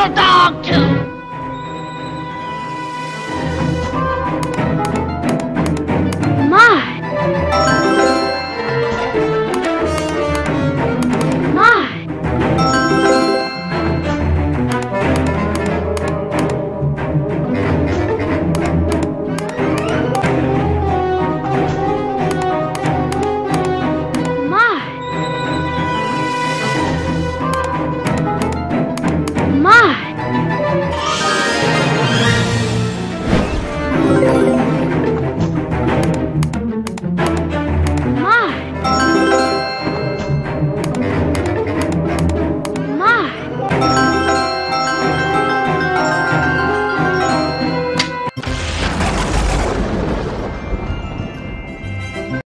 little dog, too.